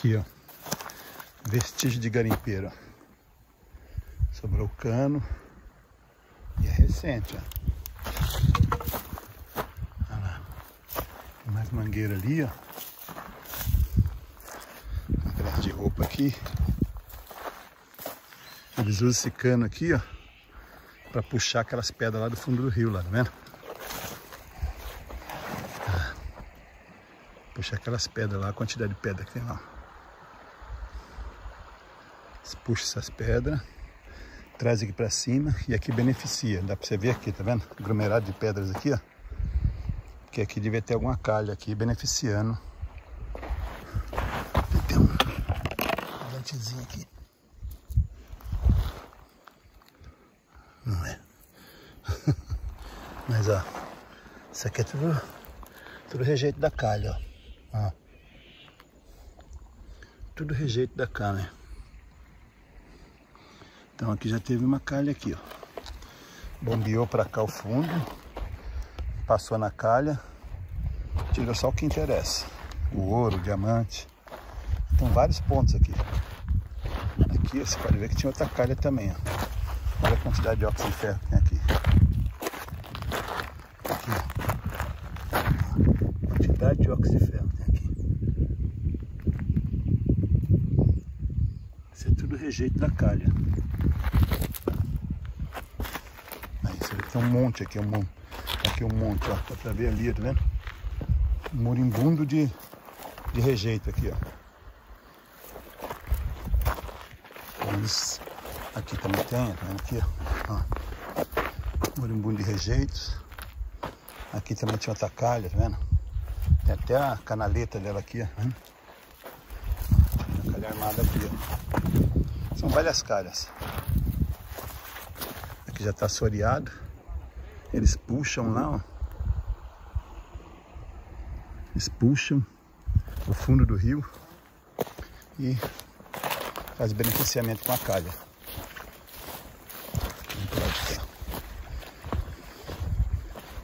Aqui, ó. Vestígio de garimpeiro. Sobrou o cano. E é recente, ó. Olha lá. Tem mais mangueira ali, ó. Aquelas de roupa aqui. Eles usam esse cano aqui, ó. Pra puxar aquelas pedras lá do fundo do rio, lá, tá vendo? Puxar aquelas pedras lá, a quantidade de pedra que tem lá. Puxa essas pedras traz aqui para cima e aqui beneficia. Dá para você ver aqui, tá vendo? Aglomerado de pedras aqui, ó. Que aqui devia ter alguma calha aqui beneficiando. Tem um lantezinho aqui. Não é. Mas ó, isso aqui é tudo, tudo rejeito da calha, ó. ó. Tudo rejeito da calha. Então aqui já teve uma calha aqui, ó. Bombeou para cá o fundo, passou na calha, tirou só o que interessa. O ouro, o diamante. Tem vários pontos aqui. Aqui você pode ver que tinha outra calha também, ó. Olha a quantidade de óxido de ferro que tem aqui. Aqui. Quantidade de óxido de ferro que tem aqui. Isso é tudo rejeito da calha. Tem um monte aqui, um monte. Aqui um monte, ó. Dá pra ver ali, tá vendo? Um moribundo de, de rejeito aqui, ó. Aqui também tem, tá vendo aqui, ó. Moribundo de rejeitos. Aqui também tinha outra calha, tá vendo? Tem até a canaleta dela aqui, ó. A calha armada aqui, ó. São várias calhas. Aqui já tá assoreado. Eles puxam lá, ó. Eles puxam o fundo do rio e faz beneficiamento com a calha.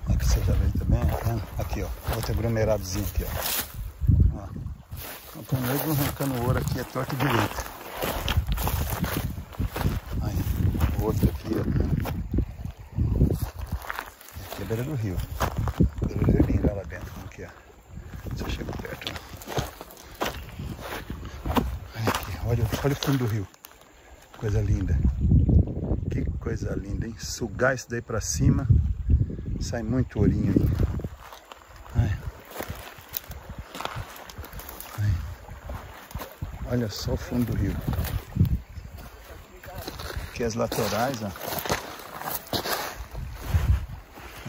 Aqui você já vê também, tá Aqui, ó. Outro aglomeradozinho aqui, ó. ó. Então, mesmo arrancando ouro aqui é torta direita. Aí, outro aqui, ó beira do rio. Beira do rio lindo, lá dentro, como que é. Se eu chego perto. Né? Olha olha, o fundo do rio. Coisa linda. Que coisa linda, hein? Sugar isso daí pra cima, sai muito ourinho aí. Ai. Ai. Olha só o fundo do rio. Aqui as laterais, ó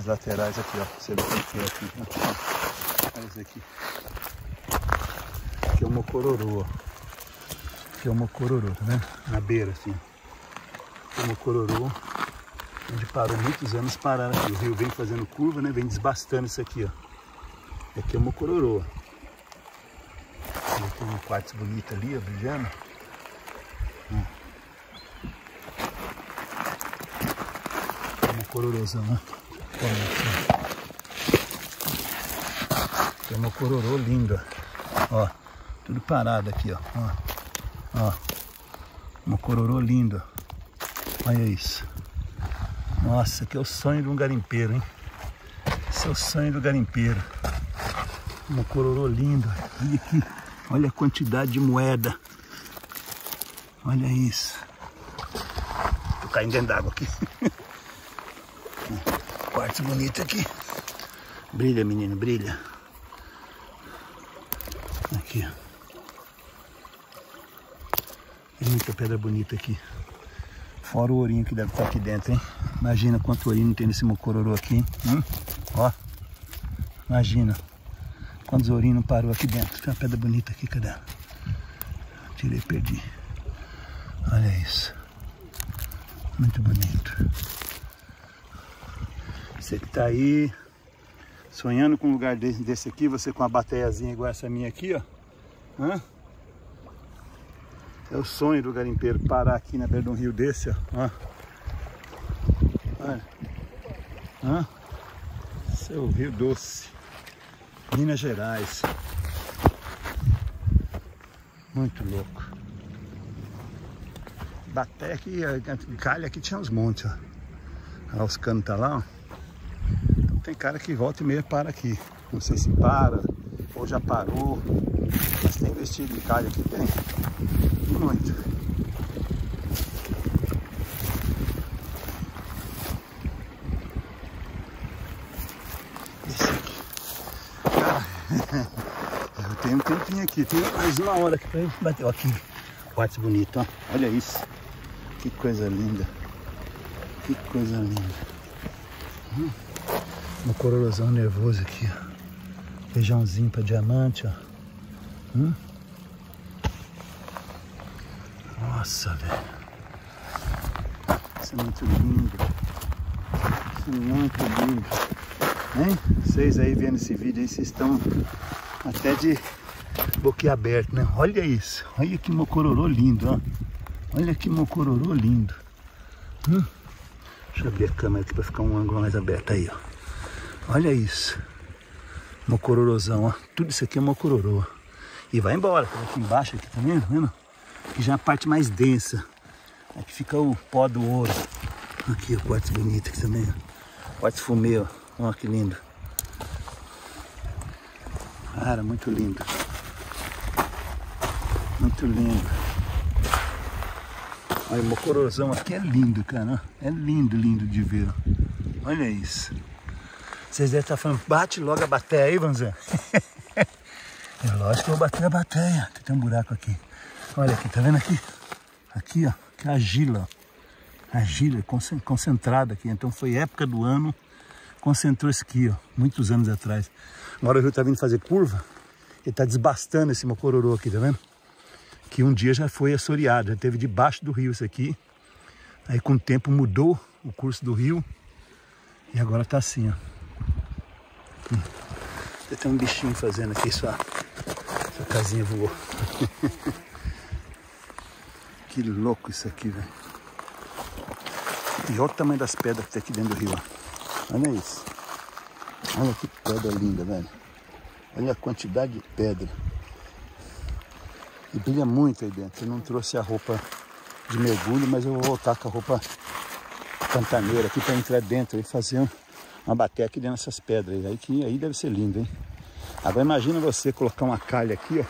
laterais aqui, ó. Você vê o que é aqui. Olha isso aqui. Aqui é uma cororô, ó. Aqui é uma cororô, tá vendo? Na beira, assim. É uma cororô. Onde parou muitos anos pararam aqui. O rio vem fazendo curva, né? Vem desbastando isso aqui, ó. Aqui é uma cororô. Tem um quartzo bonito ali, ó, brilhando. Ó. Uma cororosão, né? Tem uma cororô linda. Ó, tudo parado aqui, ó. Ó, ó. Uma cororô linda. Olha isso. Nossa, que é o sonho de um garimpeiro, hein? Esse é o sonho do garimpeiro. Uma cororô linda. Olha aqui. Olha a quantidade de moeda. Olha isso. Tô caindo dentro d'água aqui. Quartzo bonito aqui. Brilha, menino, brilha. Aqui, ó. Tem muita pedra bonita aqui. Fora o ourinho que deve estar aqui dentro, hein? Imagina quanto ourinho tem nesse mocororô aqui, hein? Hum? Ó. Imagina. Quantos ourinhos não parou aqui dentro. Tem uma pedra bonita aqui, cadê? Tirei, perdi. Olha isso. Muito bonito. Você que tá aí sonhando com um lugar desse aqui, você com uma bateiazinha igual essa minha aqui, ó. Hã? É o sonho do garimpeiro parar aqui na beira de um rio desse, ó. Hã? Olha. Hã? Esse é o Rio Doce. Minas Gerais. Muito louco. Baté aqui, calha aqui tinha uns montes, ó. Olha os canos tá lá, ó. Então tem cara que volta e meia para aqui. Não sei se para ou já parou. Mas tem vestido de calha aqui, tem. Muito. Esse aqui. Ah, eu tenho um tempinho aqui, tem mais uma hora aqui pra gente bater. Ó, aqui, quartzo bonito, ó. Olha isso. Que coisa linda. Que coisa linda. Hum. Um cororosão nervoso aqui, ó. Feijãozinho para diamante, ó. Nossa, velho. Isso é muito lindo. Isso é muito lindo. Hein? Vocês aí vendo esse vídeo aí, vocês estão até de boquiaberto, né? Olha isso. Olha que mocororô lindo, ó. Olha que mocororô lindo. Hum? Deixa eu abrir a câmera aqui para ficar um ângulo mais aberto aí, ó. Olha isso. Mocororozão, ó. Tudo isso aqui é mocororô. E vai embora, tá aqui embaixo, aqui, tá vendo? Aqui já é a parte mais densa. Aqui fica o pó do ouro. Aqui o quartzo bonito aqui também, ó. Quartzo fumê, ó. Ó que lindo. Cara, muito lindo. Muito lindo. Olha, o mocorozão aqui é lindo, cara. É lindo, lindo de ver. Olha isso. Vocês devem estar falando, bate logo a bateia aí, Vanzé. é lógico que eu bater a bateia. Tem um buraco aqui. Olha aqui, tá vendo aqui? Aqui, ó, que é argila. Argila concentrada aqui. Então foi época do ano, concentrou isso aqui, ó, muitos anos atrás. Agora o rio tá vindo fazer curva, ele tá desbastando esse mocororô aqui, tá vendo? Que um dia já foi assoreado, já teve debaixo do rio isso aqui. Aí com o tempo mudou o curso do rio e agora tá assim, ó. Tem um bichinho fazendo aqui sua, sua casinha voou. que louco isso aqui, velho. E olha o tamanho das pedras que tem aqui dentro do rio. Olha isso. Olha que pedra linda, velho. Olha a quantidade de pedra. E brilha muito aí dentro. Eu não trouxe a roupa de mergulho, mas eu vou voltar com a roupa pantaneira aqui para entrar dentro e fazer um uma bater aqui dentro dessas pedras aí, que aí deve ser lindo, hein? Agora imagina você colocar uma calha aqui, ó.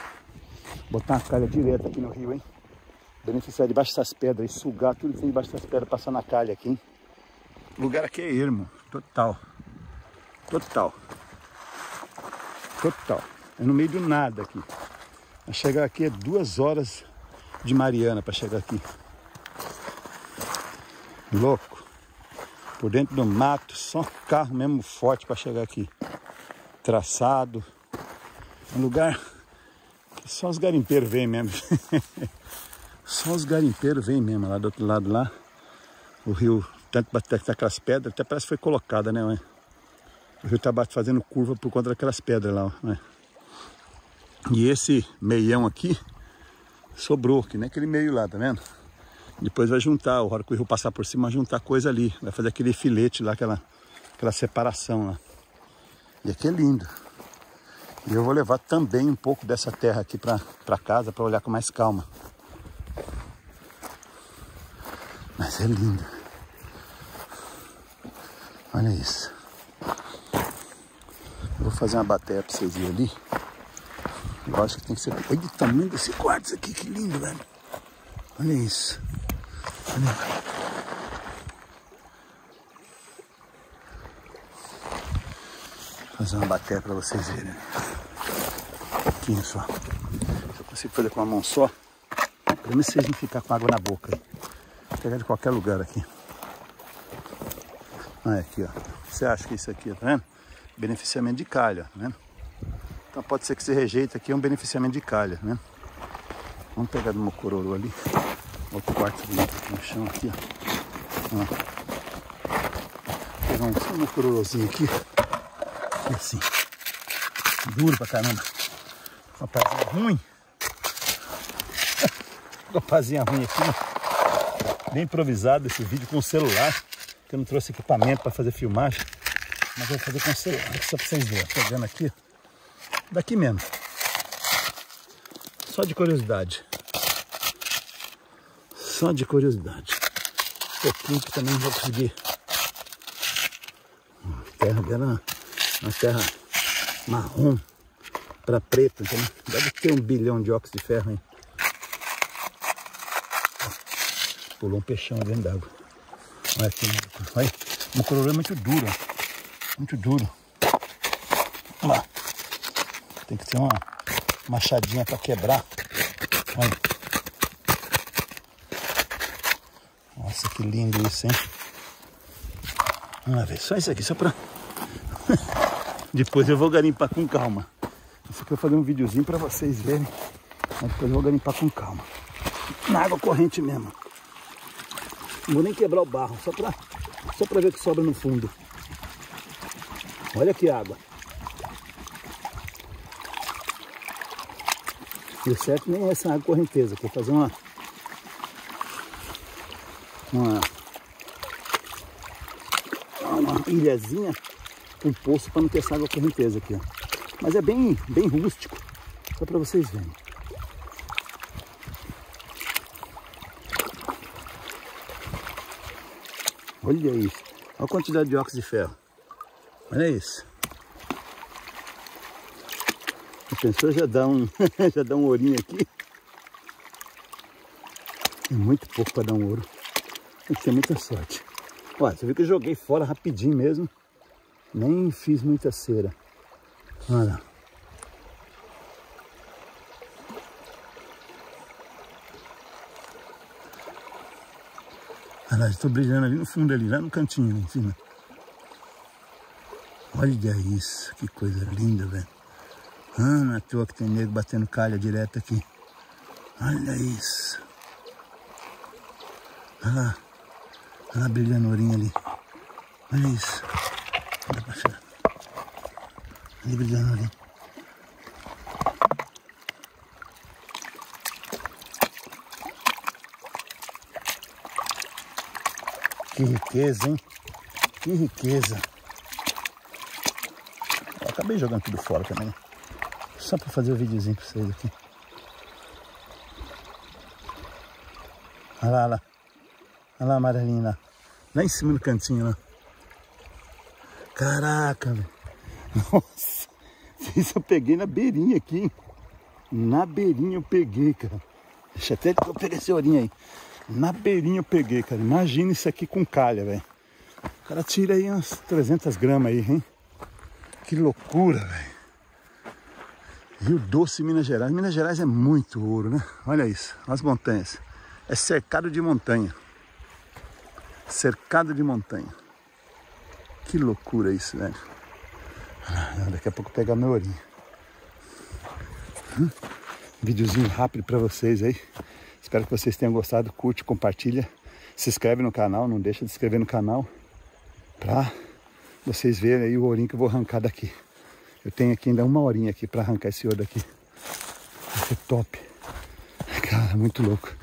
Botar uma calha direto aqui no rio, hein? Beneficiar debaixo dessas pedras e sugar tudo que tem debaixo dessas pedras, passar na calha aqui, hein? O lugar aqui é ermo, total. Total. Total. É no meio do nada aqui. Chegar aqui é duas horas de Mariana para chegar aqui. Louco por dentro do mato, só carro mesmo forte para chegar aqui. Traçado. Um lugar que só os garimpeiros vêm mesmo. só os garimpeiros vêm mesmo lá do outro lado lá. O rio, tanto aquelas pedras, até parece que foi colocada, né? O rio tá fazendo curva por conta daquelas pedras lá. E esse meião aqui sobrou, que nem aquele meio lá, tá vendo? Depois vai juntar, o hora que o rio passar por cima, vai juntar coisa ali. Vai fazer aquele filete lá, aquela, aquela separação lá. E aqui é lindo. E eu vou levar também um pouco dessa terra aqui para casa, para olhar com mais calma. Mas é lindo. Olha isso. Vou fazer uma bateria para vocês verem ali. Eu acho que tem que ser... Olha o tamanho desse quartzo aqui, que lindo, velho. Olha isso. Vou fazer uma bateria para vocês verem. Pouquinho só. Se eu consigo fazer com uma mão só, pelo menos vocês não ficar com água na boca. Vou pegar de qualquer lugar aqui. Olha aqui, ó. Você acha que isso aqui, tá vendo? Beneficiamento de calha, vendo? Então pode ser que você rejeita aqui é um beneficiamento de calha, né? Vamos pegar do mocororo ali. Outro quarto no chão aqui, ó. ó. Pegar um, um cororozinho aqui. E assim. Duro pra caramba. Uma pazinha ruim. Uma pazinha ruim aqui, ó. Bem improvisado esse vídeo com o celular. Que eu não trouxe equipamento para fazer filmagem. Mas vou fazer com o celular, só pra vocês verem. Pegando aqui. Daqui mesmo. Só de curiosidade. Só de curiosidade. Um pouquinho que também vou conseguir. A terra dela é uma terra marrom para preto, então deve ter um bilhão de óxido de ferro hein? Pulou um peixão dentro d'água. Olha aqui, olha, o cororô é muito duro, muito duro. Olha lá. Tem que ter uma machadinha para quebrar. Olha. Nossa, que lindo isso, hein? Vamos ver, só isso aqui, só para... depois eu vou garimpar com calma. Eu vou fazer um videozinho para vocês verem. Mas depois eu vou garimpar com calma. Na água corrente mesmo. Não vou nem quebrar o barro, só para só ver o que sobra no fundo. Olha que água. E o certo nem é essa água correnteza, que é fazer uma, uma, uma ilhazinha com poço para não ter essa água correnteza aqui, ó. Mas é bem, bem rústico, só para vocês verem. Olha isso. Olha a quantidade de óxido de ferro. Olha isso. Pensou já dá um já dá um ourinho aqui. É muito pouco para dar um ouro. Tem que ter muita sorte. Olha, você viu que eu joguei fora rapidinho mesmo. Nem fiz muita cera. Olha. Olha estou brilhando ali no fundo ali, lá no cantinho em cima. Olha isso, que coisa linda, velho. Ah, não é toa que tem nego batendo calha direto aqui. Olha isso. Olha lá. Olha lá brilhando ourinho ali. Olha isso. Brilhando ali. Que riqueza, hein? Que riqueza. Eu acabei jogando tudo fora também. Só para fazer o um videozinho para vocês aqui. Olha lá, olha lá. Olha lá a amarelinha lá. Lá em cima no cantinho lá. Caraca, velho. Nossa. Isso eu peguei na beirinha aqui, hein? Na beirinha eu peguei, cara. Deixa até pegar esse ourinho aí. Na beirinha eu peguei, cara. Imagina isso aqui com calha, velho. O cara tira aí umas 300 gramas aí, hein? Que loucura, velho. Rio Doce, Minas Gerais. Minas Gerais é muito ouro, né? Olha isso, as montanhas. É cercado de montanha. Cercado de montanha. Que loucura isso, velho. Daqui a pouco pegar meu ourinho. Hum? Videozinho rápido para vocês aí. Espero que vocês tenham gostado. Curte, compartilha. Se inscreve no canal, não deixa de se inscrever no canal. Pra vocês verem aí o ourinho que eu vou arrancar daqui. Eu tenho aqui ainda uma horinha aqui para arrancar esse ouro daqui. Vai ser top. Cara, muito louco.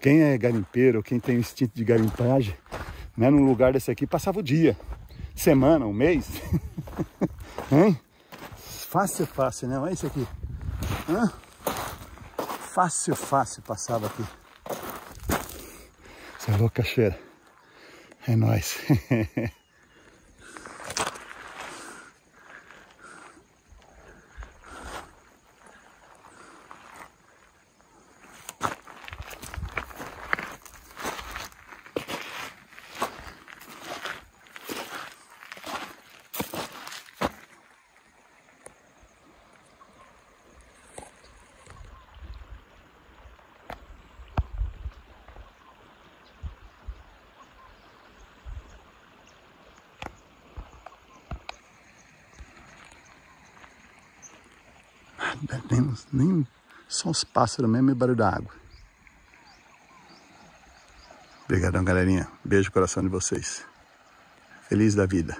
Quem é garimpeiro, quem tem o instinto de garimpagem, né, num lugar desse aqui, passava o dia, semana, um mês. hein? Fácil, fácil, né? Olha isso aqui. Hã? Fácil, fácil passava aqui. Você é louca, cheira. É nóis. Nem, só os pássaros mesmo e barulho da água. Obrigadão, galerinha. Beijo no coração de vocês. Feliz da vida.